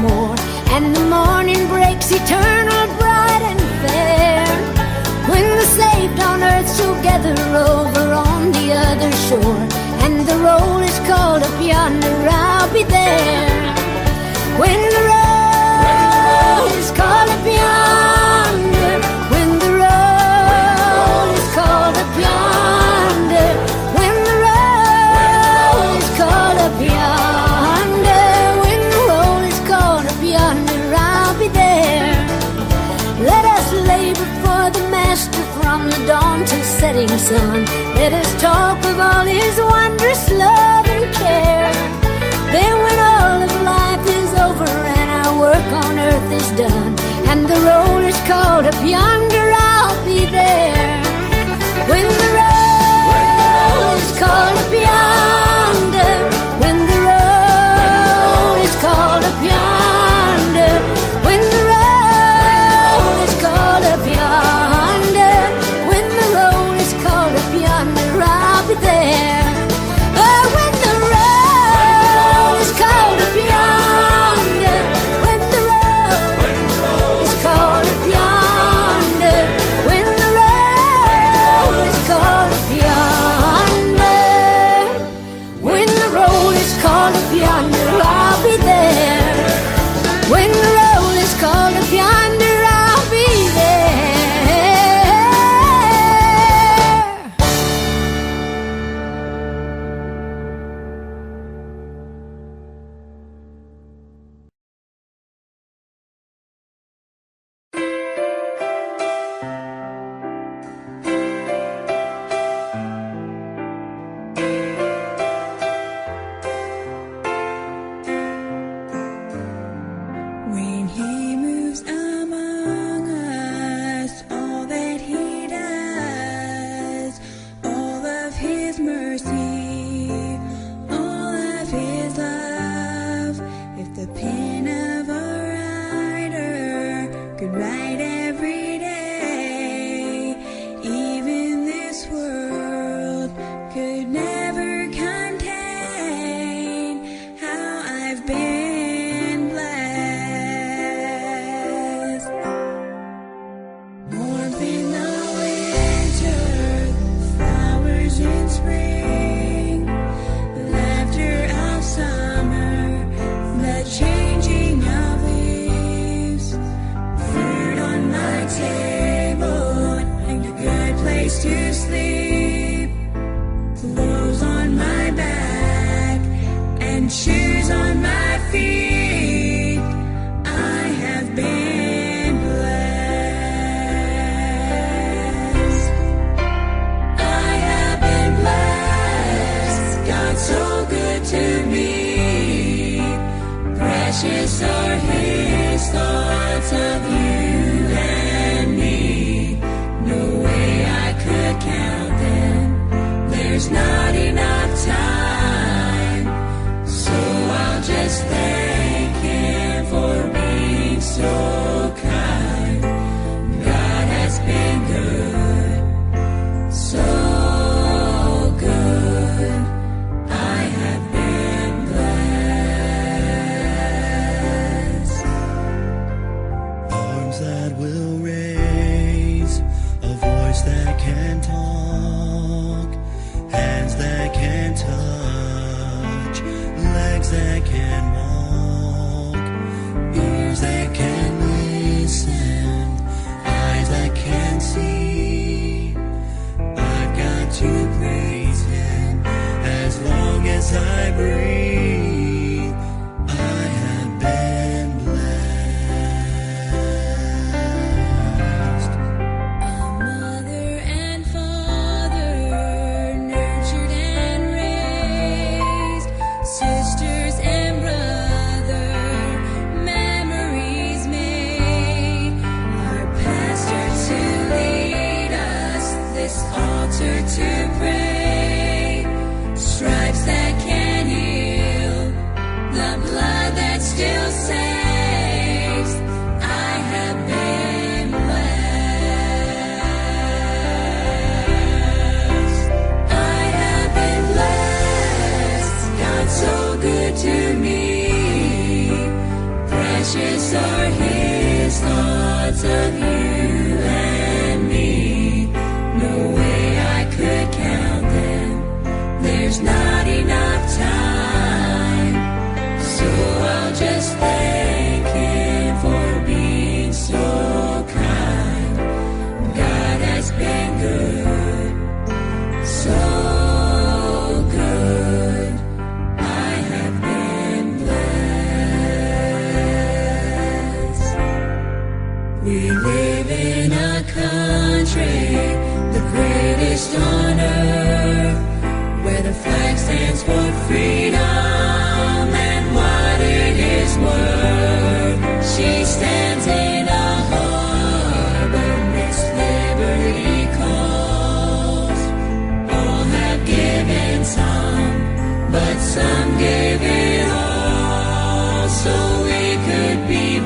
more. And the morning breaks eternal, bright and fair. When the saved on earth gather over on the other shore, and the roll is called up yonder, I'll be there. When the roll is called up yonder, setting sun. Let us talk of all His wondrous love and care. Then, when all of life is over and our work on earth is done, and the roll is called up yonder, I'll be there. When the roll is called up yonder,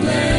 land.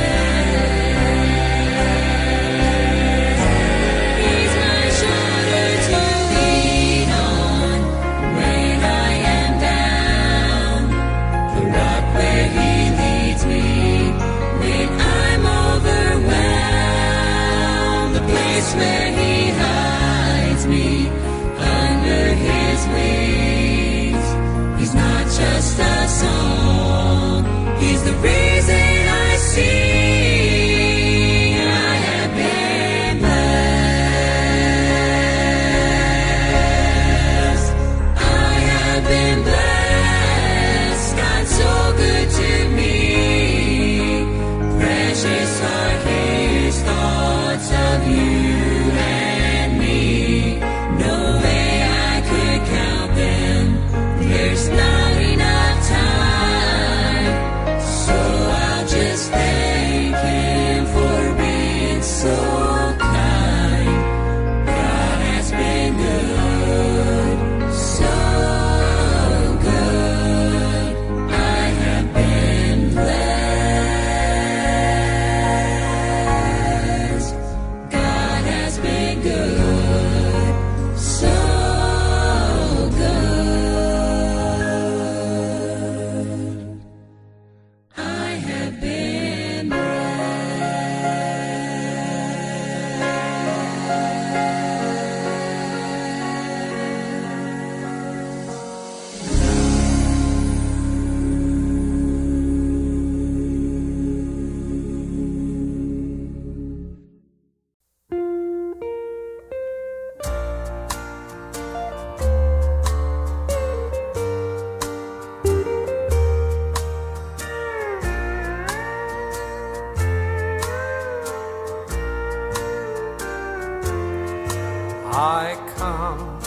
I come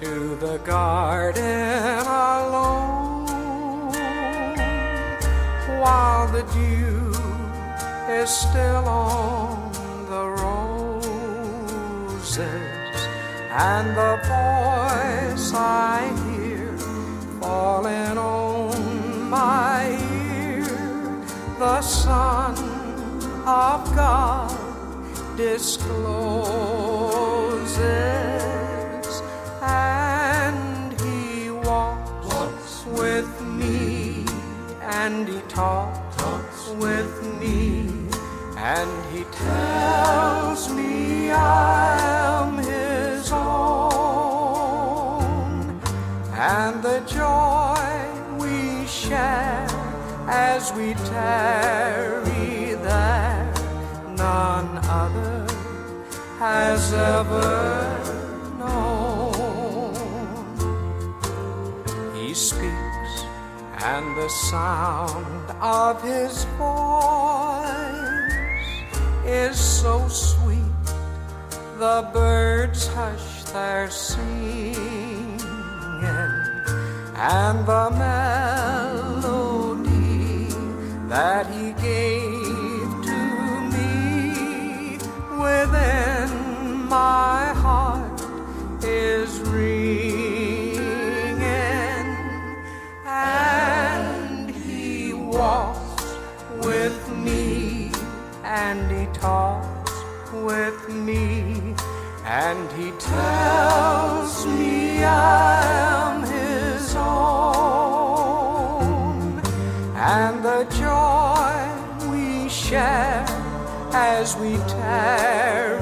to the garden alone while the dew is still on the roses and the voice I hear falling on my ear, the Son of God disclosed dances and he walks, walks. with me and he talks, talks with me and he tells me I am his own and the joy we share as we tarry there none other has ever known. He speaks, and the sound of his voice is so sweet. The birds hush their singing, and the melody that he gave my heart is ringing, and he walks with me, and he talks with me, and he tells me I am his own, and the joy we share as we tear.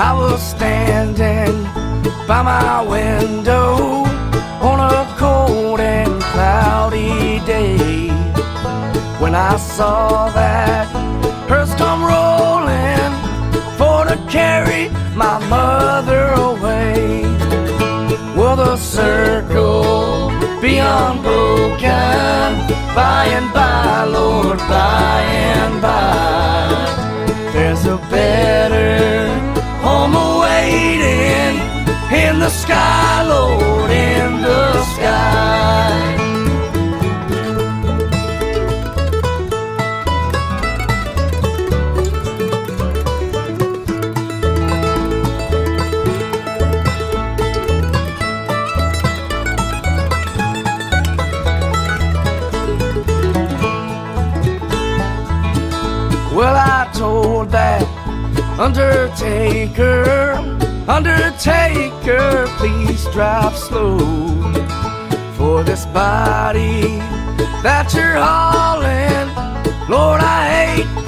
I was standing by my window on a cold and cloudy day when I saw that hearse come rolling for to carry my mother away. Well, the circle be unbroken by and by, Lord, by and by. There's a better sky, Lord, in the sky. Well, I told that Undertaker, Undertaker, please drive slow. For this body that you're hauling, Lord, I hate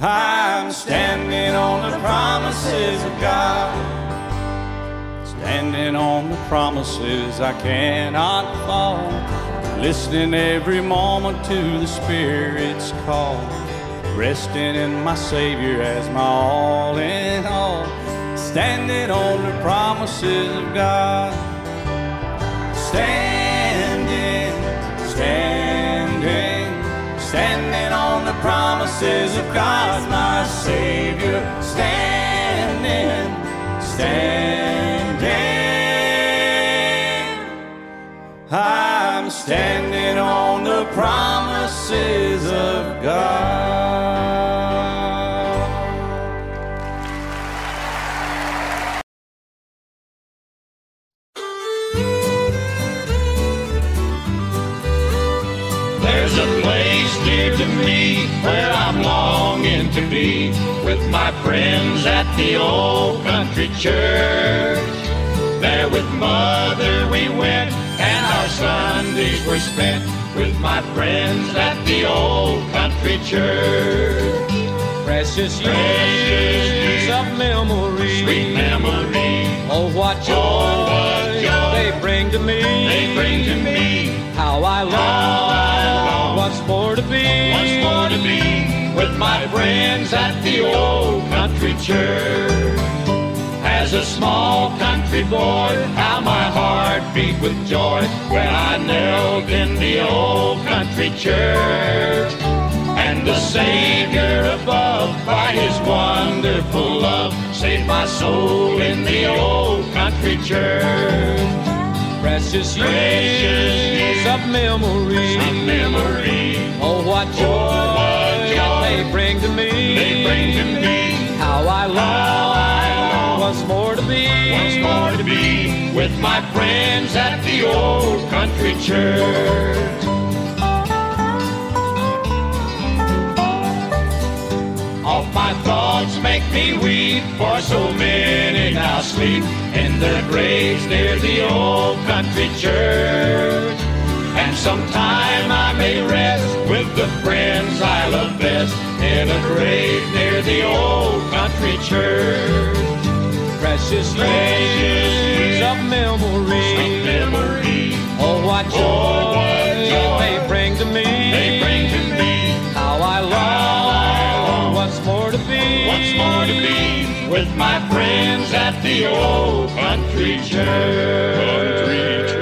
I'm standing on the promises of God. Standing on the promises I cannot fall. Listening every moment to the Spirit's call. Resting in my Savior as my all in all. Standing on the promises of God. Standing, standing, promises of God, my Savior. Standing, standing. I'm standing on the promises of God. There's a place dear to me where be with my friends at the old country church. There with mother we went and our Sundays were spent with my friends at the old country church. Precious Precious years of memory. Sweet memory, Oh, what joy, Oh, what joy they bring to me. they bring to me. How I long, I long what's more to be. Once more to be with my friends at the old country church. As a small country boy, how my heart beat with joy when I knelt in the old country church. And the Savior above, by his wonderful love, saved my soul in the old country church. Precious years years of memory. of memory. Oh, what joy, oh, what joy they bring to me. They bring to me How I long, I long once more to be. once more to be with my friends at the old country church. All my thoughts make me weep, for so many now sleep in their graves near the old country church. And sometime I may rest with the friends I love best in a grave near the old country church. Precious years of memory. Sweet memory, Oh, what joy, Oh, what joy they bring to me. they bring to me How I long, once more to be. once more to be with my friends at the old country church. Country church.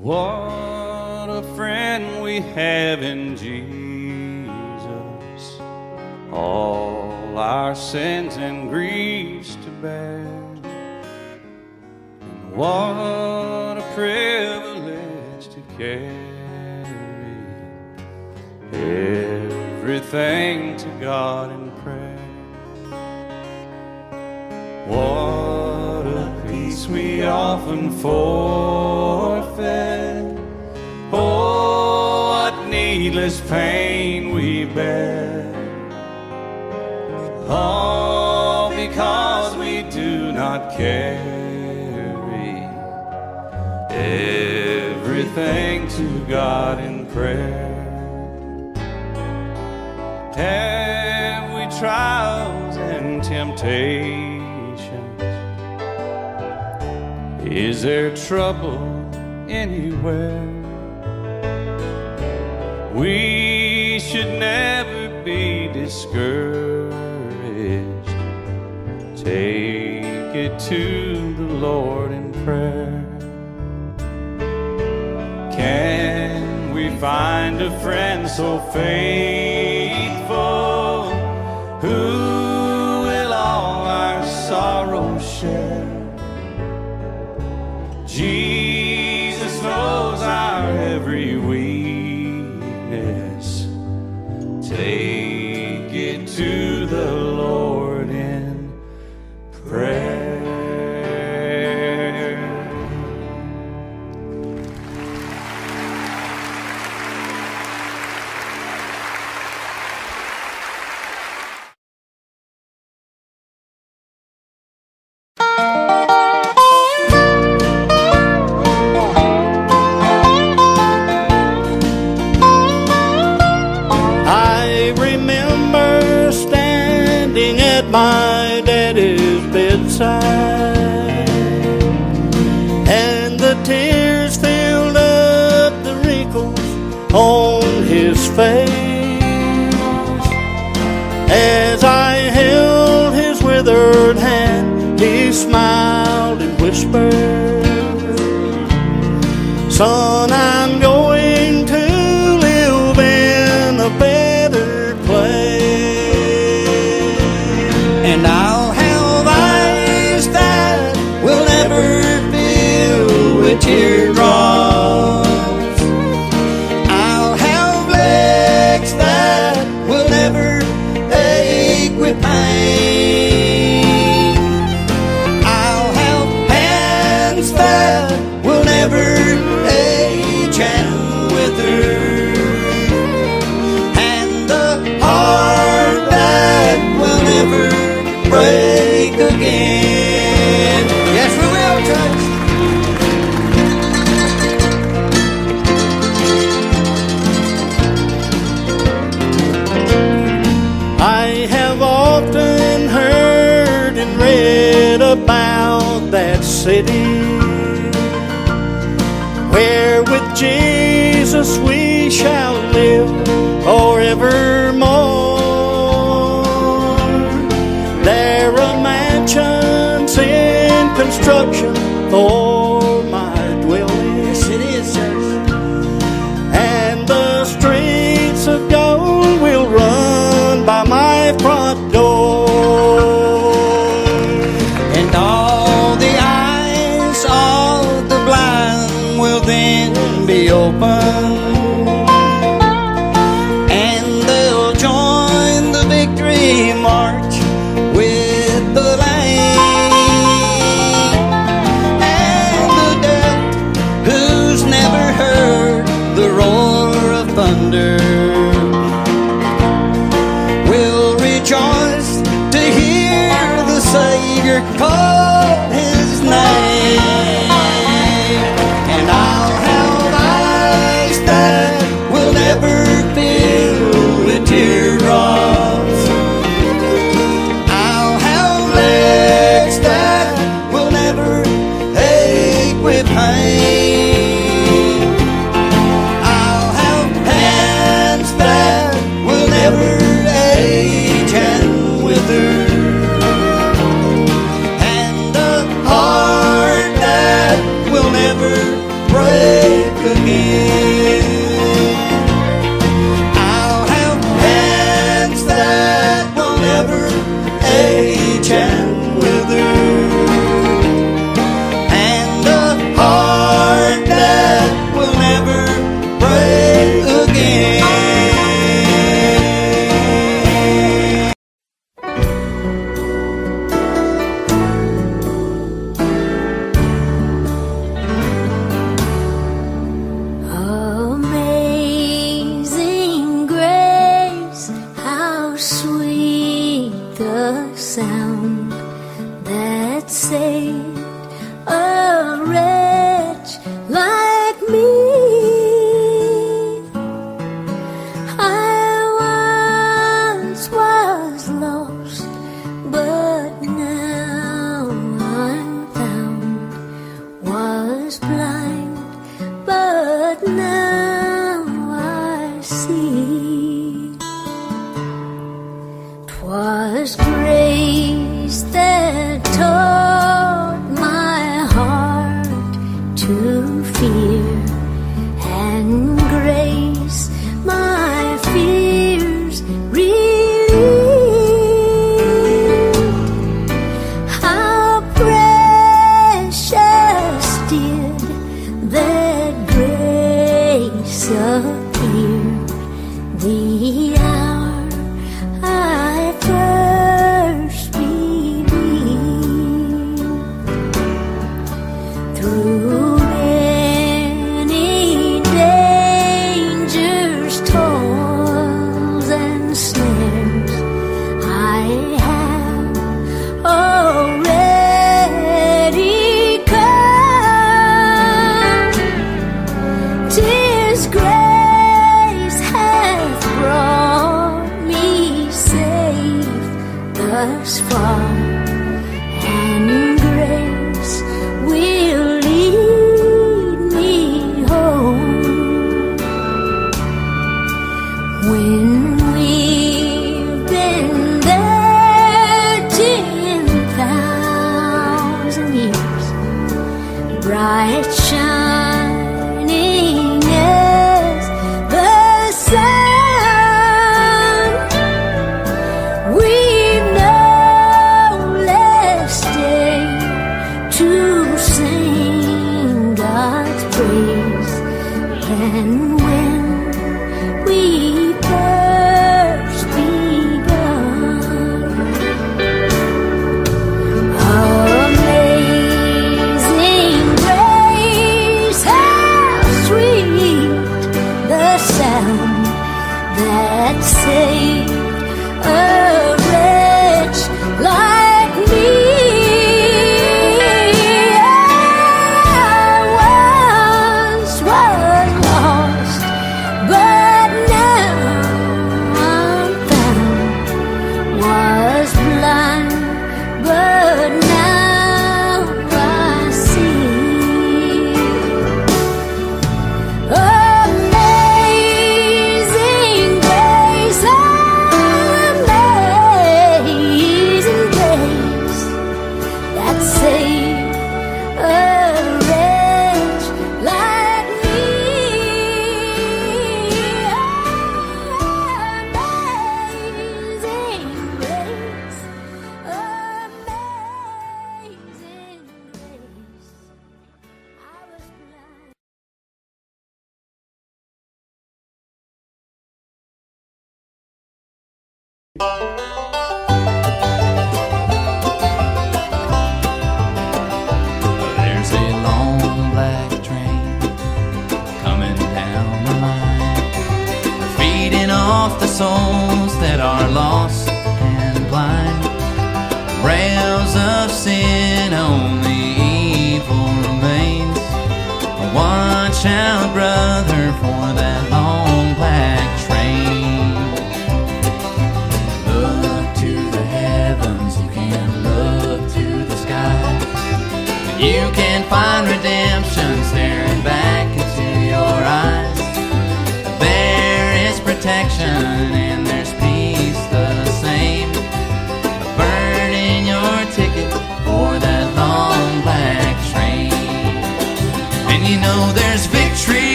What a friend we have in Jesus. All our sins and griefs to bear. And what a privilege to carry everything to God in prayer. What we often forfeit. Oh, what needless pain we bear. All because we do not carry everything to God in prayer. Have we trials and temptations? Is there trouble anywhere? We should never be discouraged. Take it to the Lord in prayer. Can we find a friend so faithful my daddy's bedside, and the tears filled up the wrinkles on his face. As I held his withered hand, he smiled and whispered, Son, city where with Jesus we shall live forevermore. There are mansions in construction for fear, and grace. My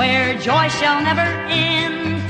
where joy shall never end.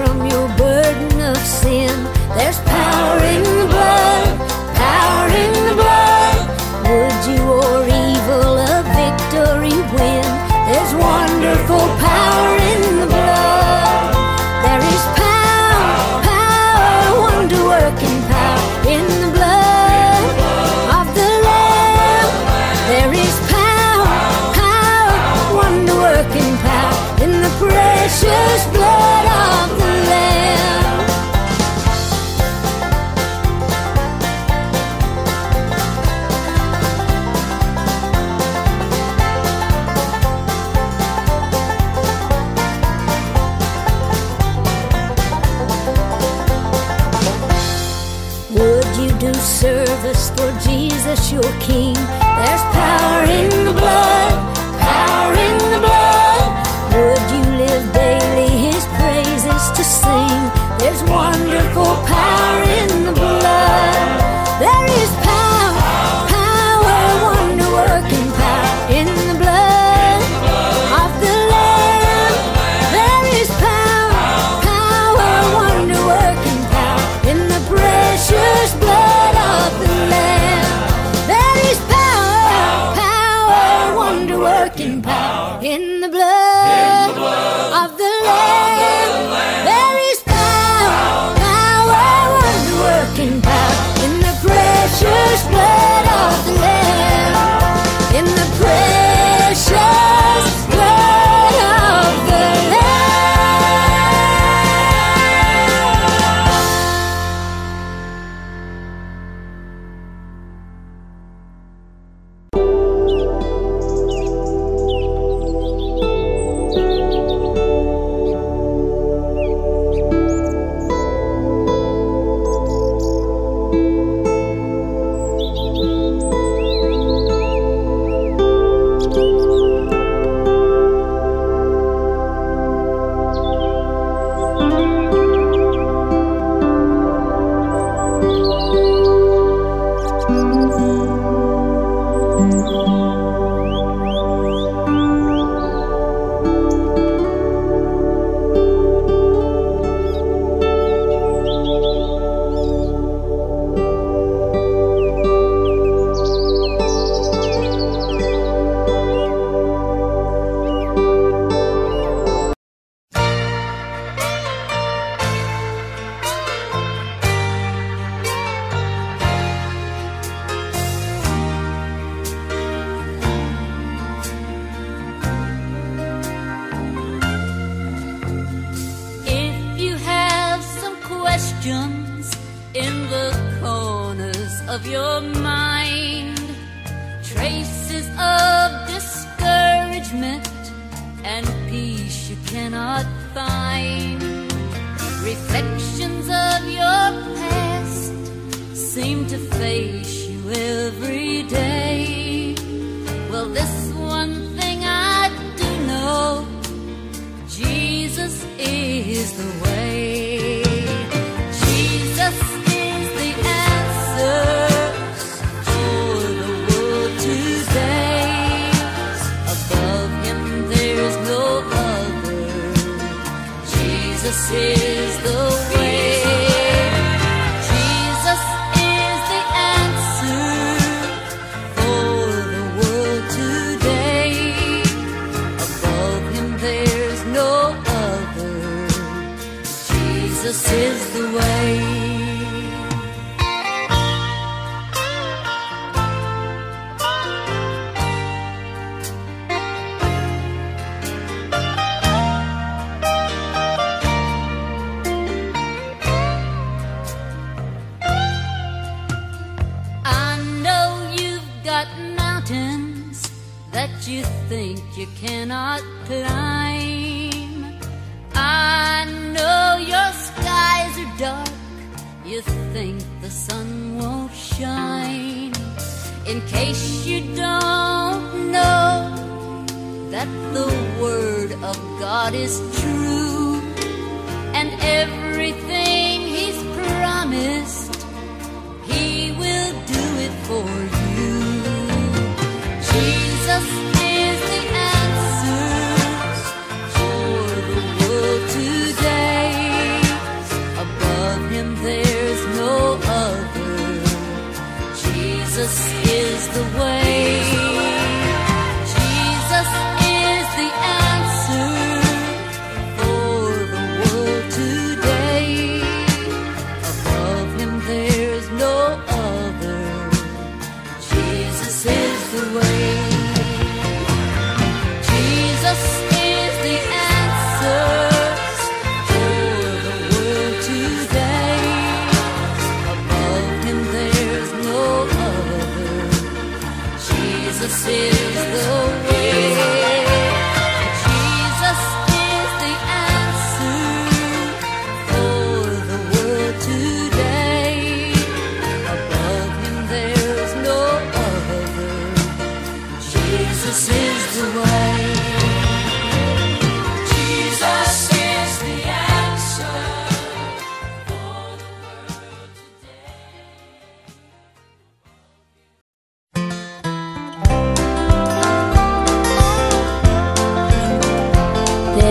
From your King.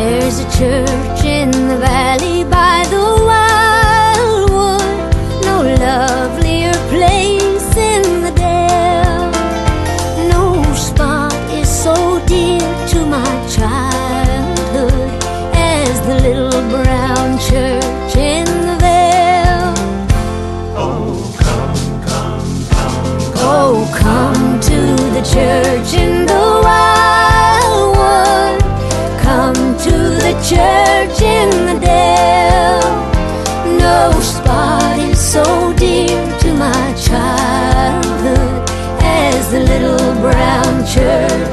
There's a church in the valley by the wildwood, no lovelier place in the dell. No spot is so dear to my childhood as the little brown church in the vale. Oh, come, come, come, oh, come to the church in church.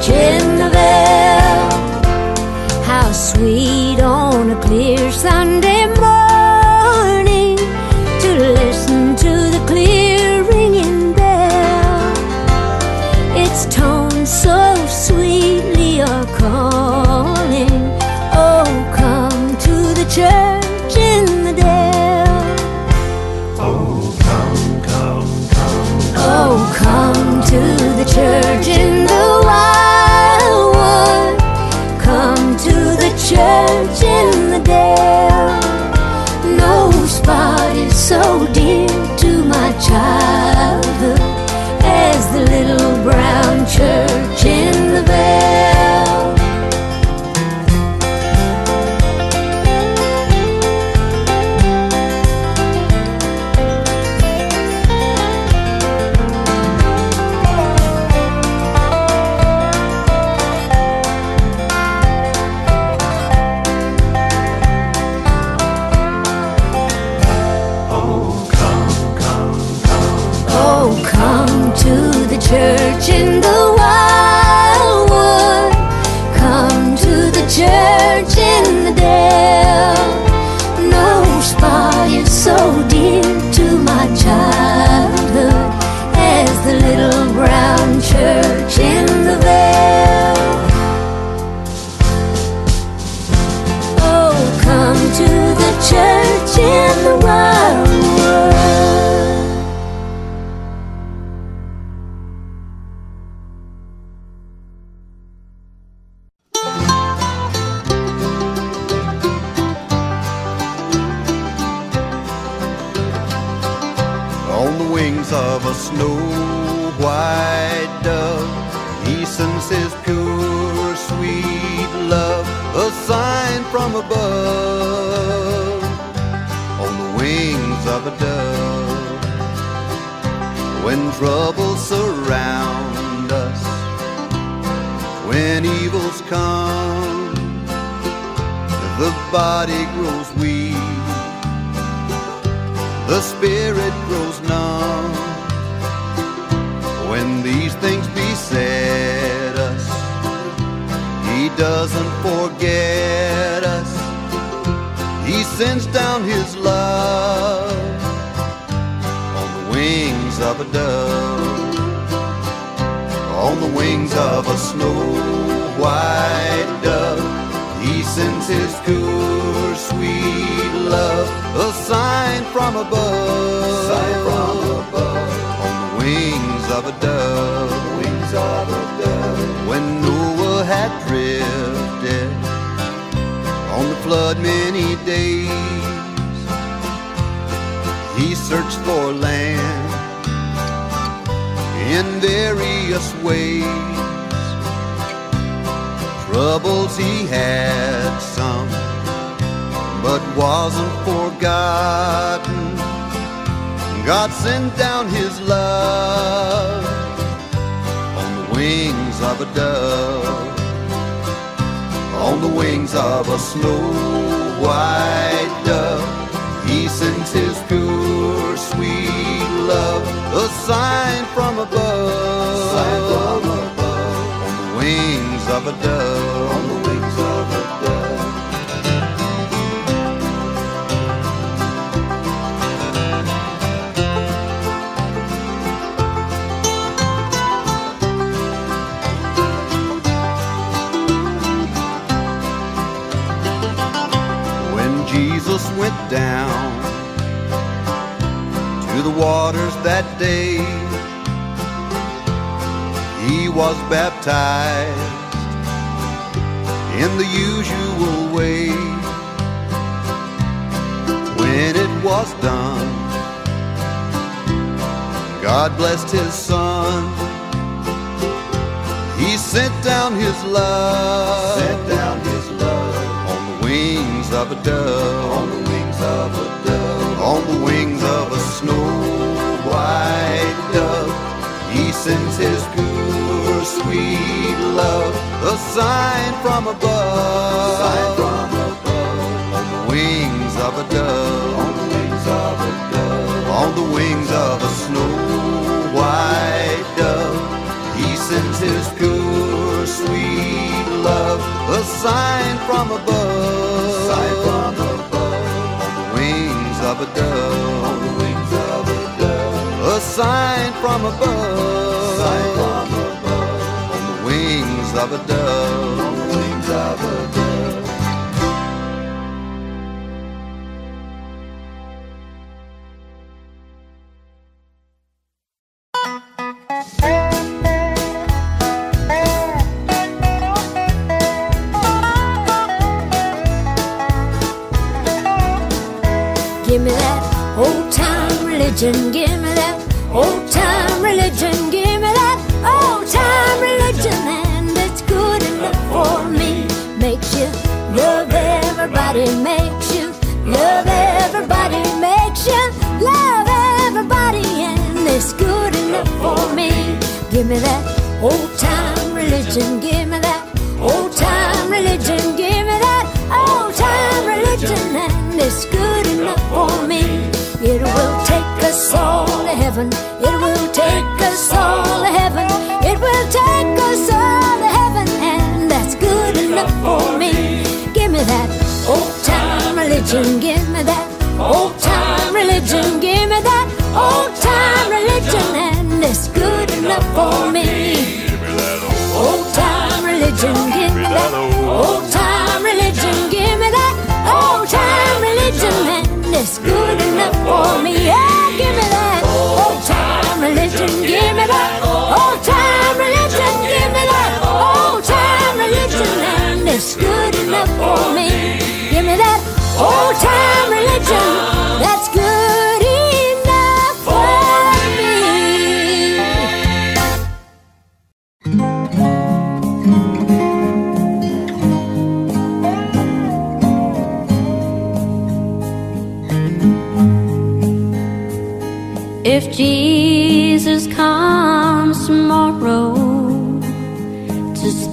So dear to my childhood a sign from above. Sign from above. On the wings of a dove. Wings of a dove. When Noah had drifted on the flood many days, he searched for land in various ways. Troubles he had some, but wasn't forgotten. God sent down his love on the wings of a dove, on the wings of a snow white dove. He sends his pure, sweet love, a sign from above. Sign from above. On the wings of a dove. Down to the waters that day, he was baptized in the usual way. When it was done, God blessed his son. He sent down his love. Sent down his love on the wings of a dove. On the wings of a snow white dove. He sends his pure, sweet love, a sign from above. Sign from above. On the wings of a dove. On the wings of a dove. On the wings of a snow white dove. He sends his pure, sweet love, a sign from above. Sign from above of a dove. On the wings of a dove. A sign from. Sign from above. On the wings of a dove. Give me that old time religion. Give me that old time religion. Give me that old time religion. And it's good enough for me. Makes you love everybody. Makes you love everybody. Makes you love everybody. And it's good enough for me. Give me that old time religion. Give me that old time religion. Heaven. It will take us all to heaven. It will take us all to heaven. And that's good enough for me. Give me that old time religion. Give me that old time religion. Give me that old time religion. And it's good enough for me. Old time religion. Give me that old time religion. Give me that old time religion. Give me that old time religion. And it's good enough for me. Give me that old time religion.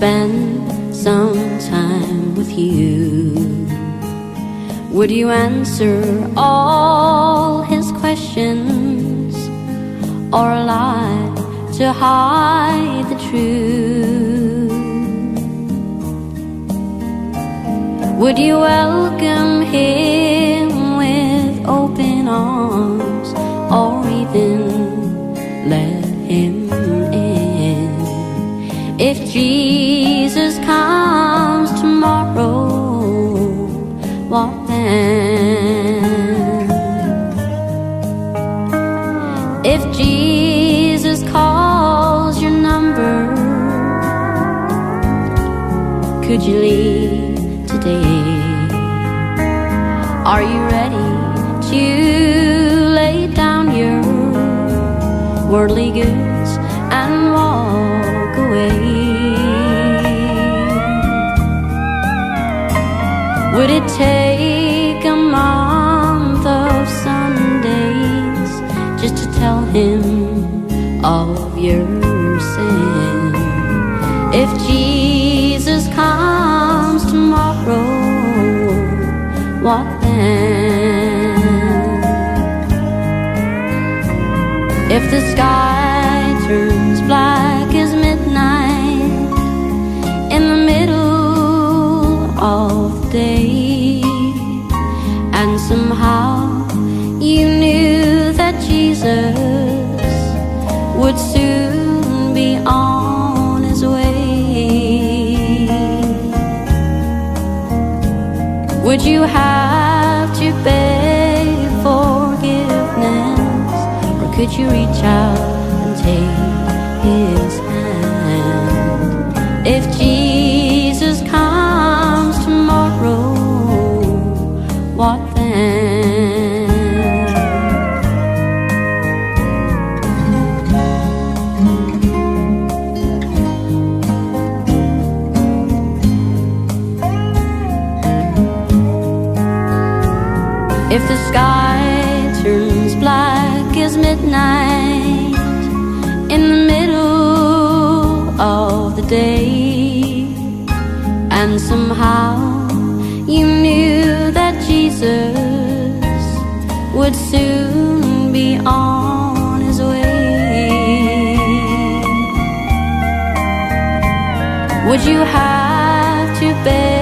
Spend some time with you, would you answer all his questions or lie to hide the truth? Would you welcome him could you leave today? Are you ready to lay down your worldly goods the sky turns black as midnight in the middle of day, and somehow you knew that Jesus would soon be on his way. Would you have you reach out black as midnight in the middle of the day, and somehow you knew that Jesus would soon be on his way, would you have to beg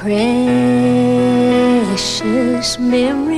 Precious memories,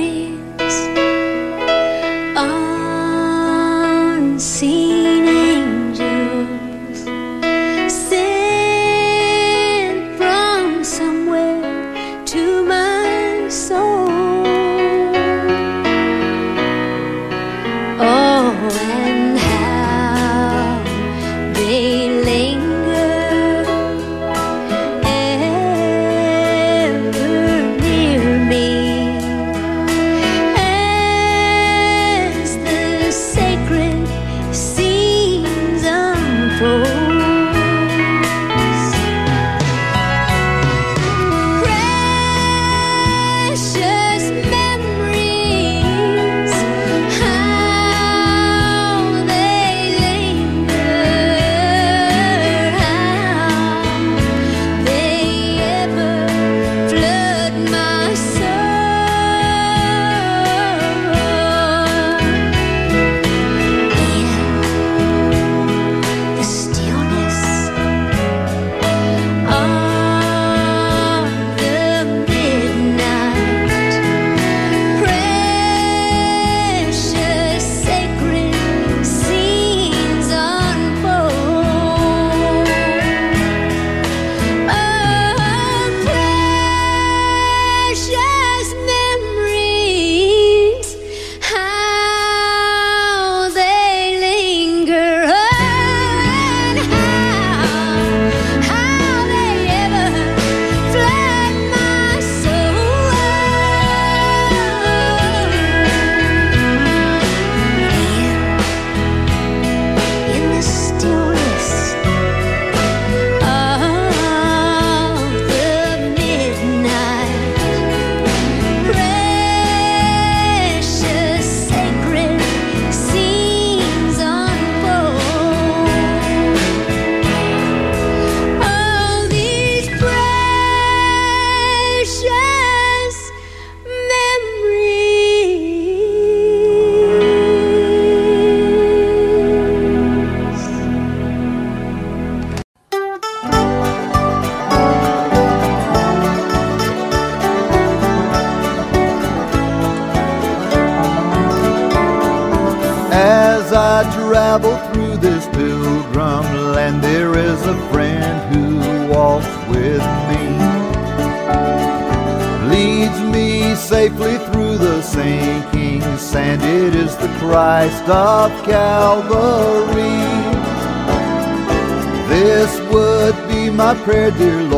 prayer, dear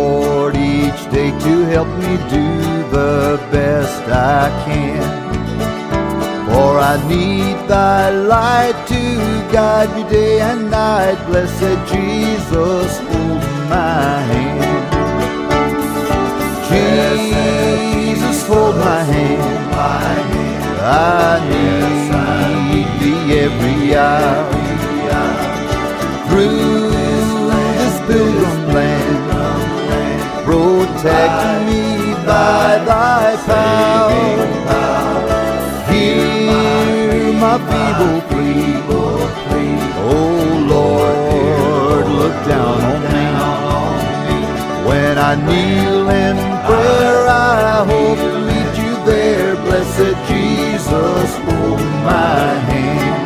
my feeble plea. Oh Lord, look down on me. When I kneel in prayer, I hope to meet you there. Blessed Jesus, hold my hand.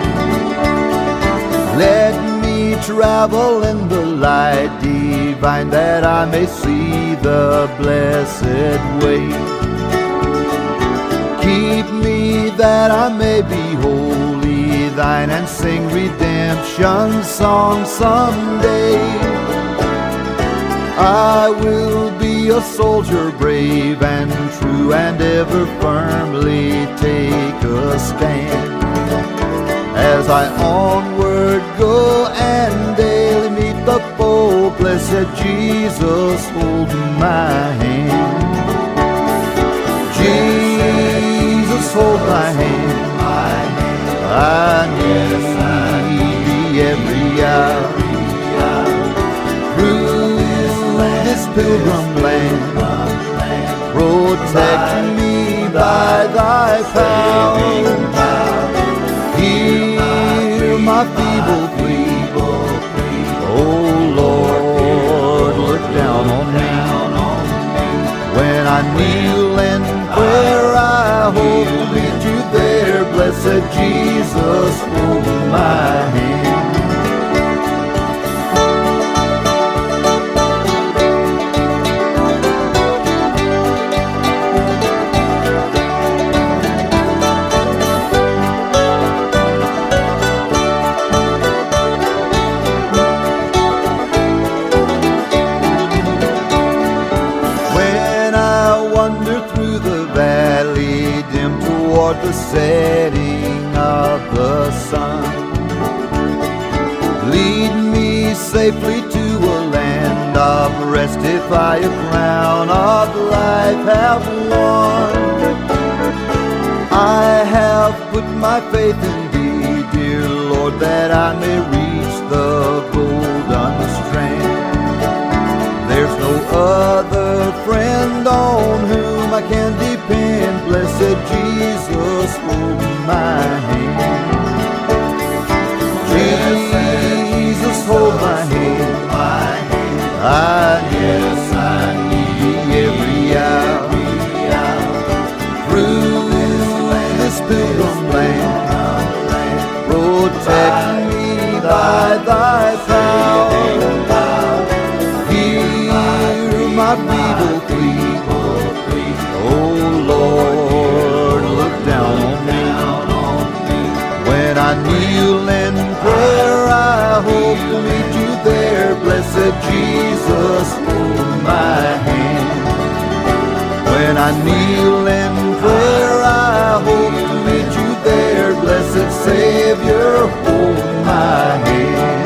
Let me travel in the light divine that I may see the blessed way. Keep me that I may be wholly thine and sing redemption song someday. I will be a soldier brave and true and ever firmly take a stand. As I onward go and daily meet the foe, blessed Jesus, hold my hand. Jesus, hold my hand. I every hour. Through this pilgrim land, protect me by thy power. Hear my feeble plea. Oh Lord, look down on me. When I kneel in prayer, I hope to meet Blessed Jesus, hold my hand. Safely to a land of rest if I a crown of life have won. I have put my faith in thee, dear Lord, that I may reach the golden strand. There's no other friend on whom I can depend. Blessed Jesus, hold my hand. When I kneel in prayer, I hope to meet you there. Blessed Savior, hold my hand.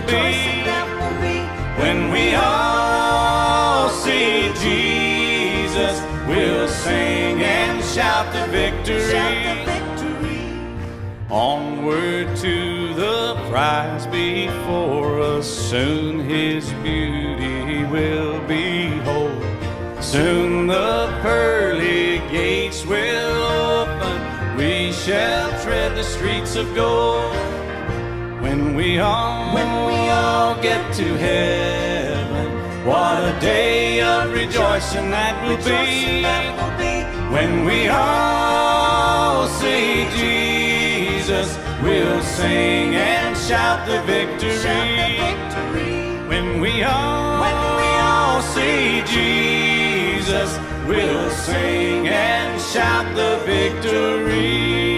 Will be when we all see Jesus. We'll sing and shout the victory. Onward to the prize before us. Soon his beauty will behold. Soon the pearly gates will open. We shall tread the streets of gold. When we all, when we all get to heaven, what a day of rejoicing that will be. When we all see Jesus, we'll sing and shout the victory. When we all, when we all see Jesus, we'll sing and shout the victory.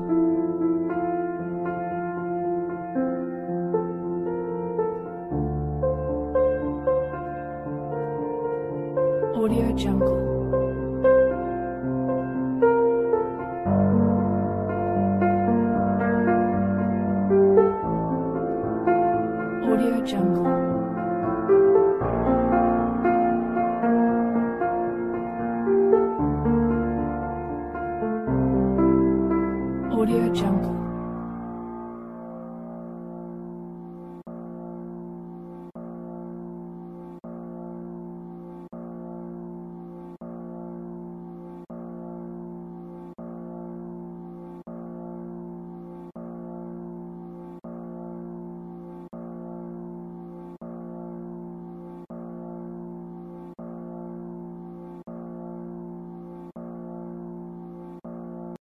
Jungle.